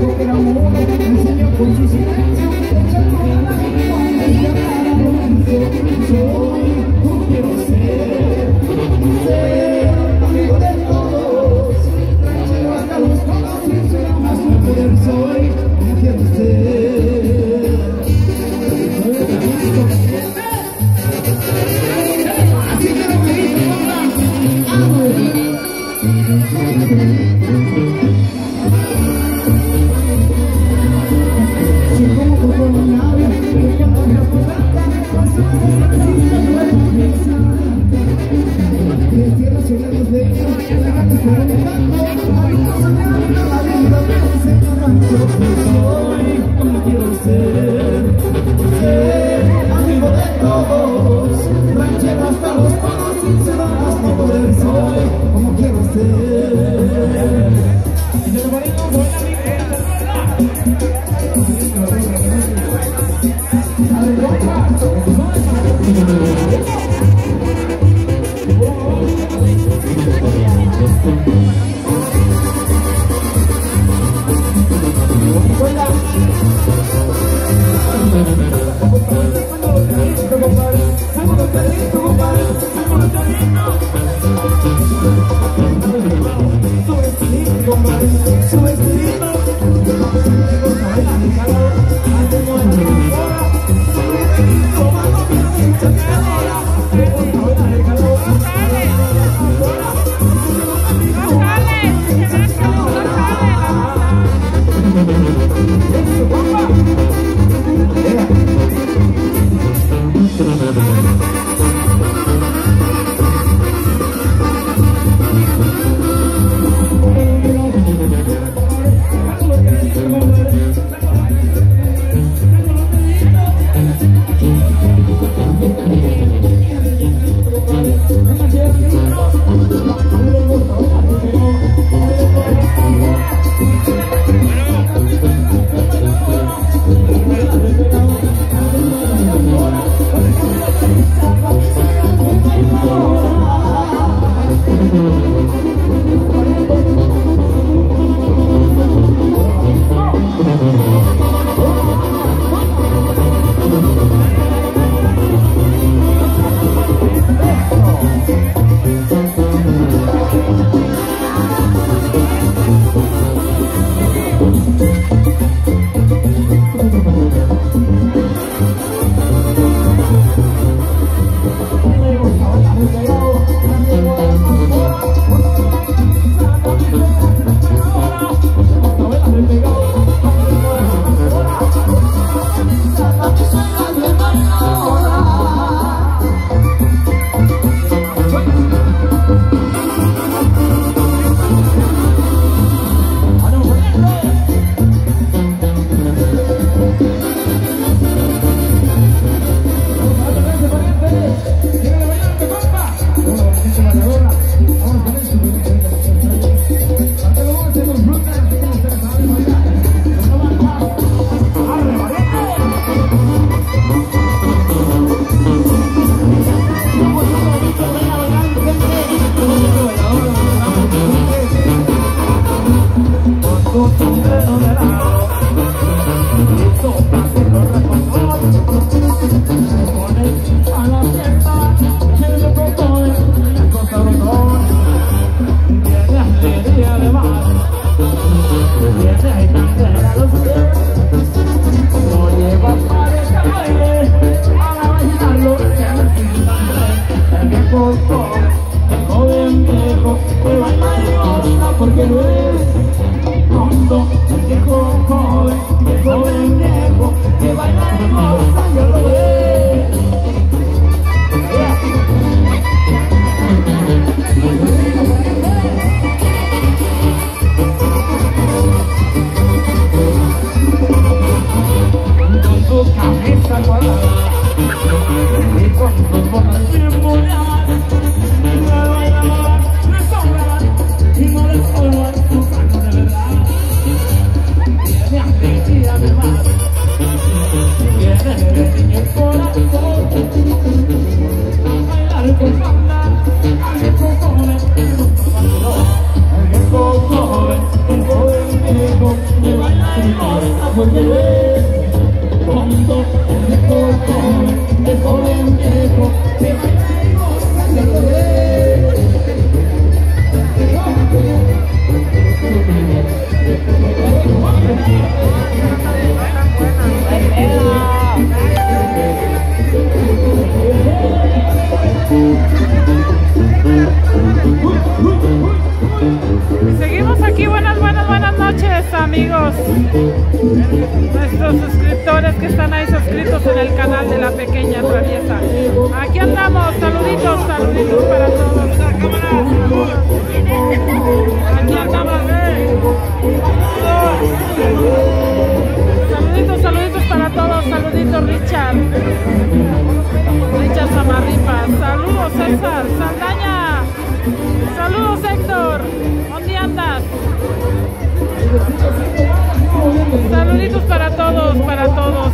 Y me porque no es tonto, que baila nuestros suscriptores que están ahí suscritos en el canal de la pequeña traviesa. Aquí andamos, saluditos, saluditos para todos. Saluditos para todos, para todos.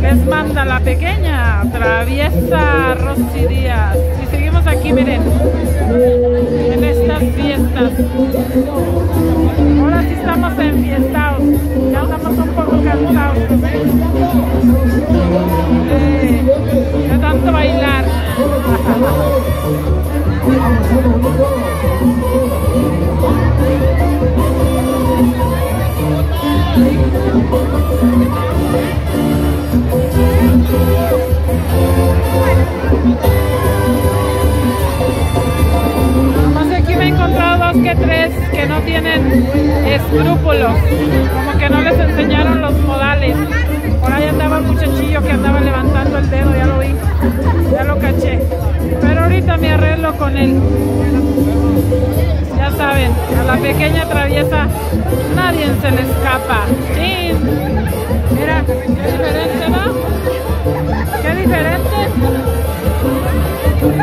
Les manda la pequeña traviesa Rosy Díaz. Y seguimos aquí, miren, en estas fiestas. Que tres que no tienen escrúpulos, como que no les enseñaron los modales. Por ahí andaba un muchachillo que andaba levantando el dedo, ya lo vi, ya lo caché. Pero ahorita me arreglo con él. Ya saben, a la pequeña traviesa nadie se le escapa. ¡Chin! Mira, qué diferente, ¿no? Qué diferente.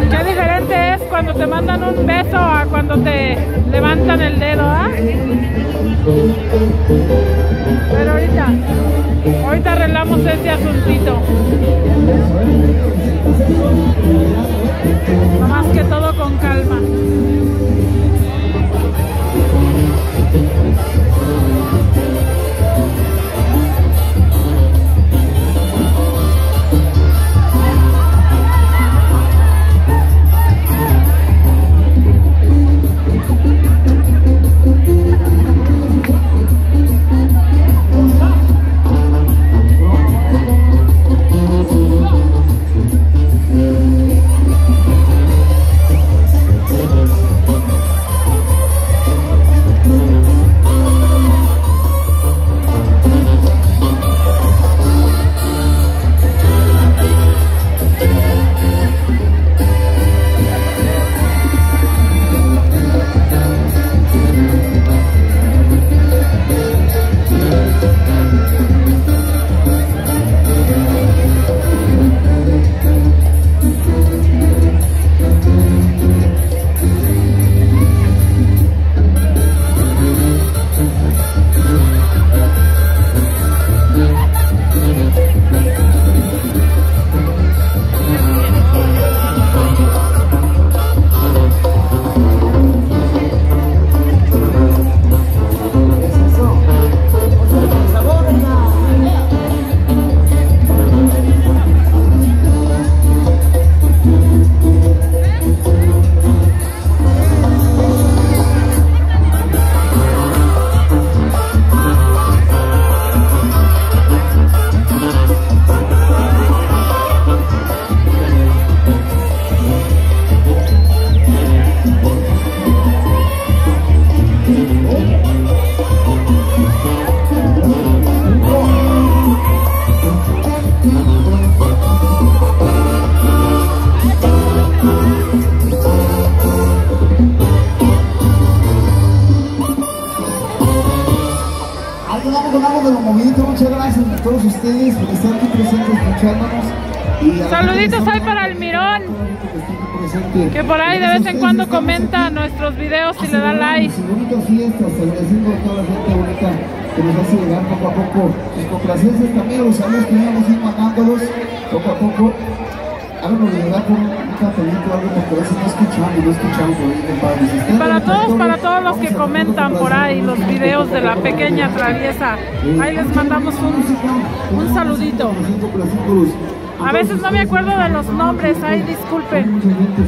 Qué diferente es cuando te mandan un beso a cuando te levantan el dedo, ¿ah? Pero ahorita, ahorita arreglamos ese asuntito. No más que todo con calma. Todos ustedes aquí presentes escuchándonos. Y Saluditos que para Almirón. Que por ahí de vez en cuando comenta nuestros videos y le da like. Y bonitas fiestas, agradeciendo a toda la gente bonita que nos hace llegar poco a poco sus complacencias también, los que ir mandándolos poco a poco. Háganos llegar por un cafecito, algo porque a veces no escuchamos, no escuchamos por ahí, compadre. Si están Para todos, para todos los que comentan por ahí los videos de la pequeña traviesa, ahí les mandamos un, un saludito. A veces no me acuerdo de los nombres, ahí disculpen. Gente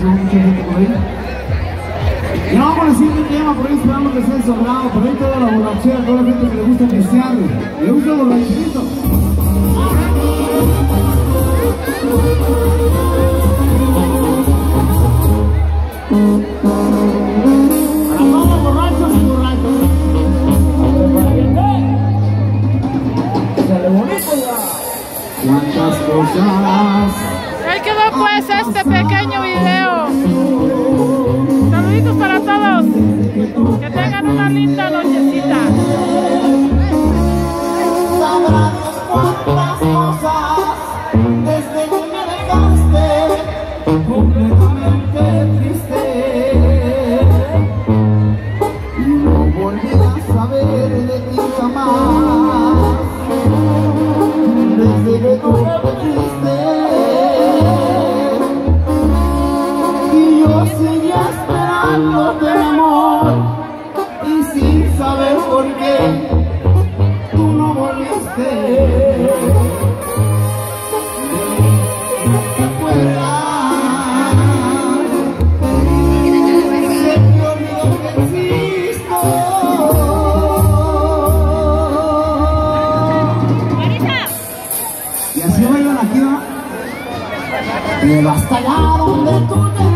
por el siguiente tema, por ahí esperamos que sea sobrado, por ahí toda la borrachera, toda la gente que le gusta pistear, le gusta los llevo hasta allá donde tú te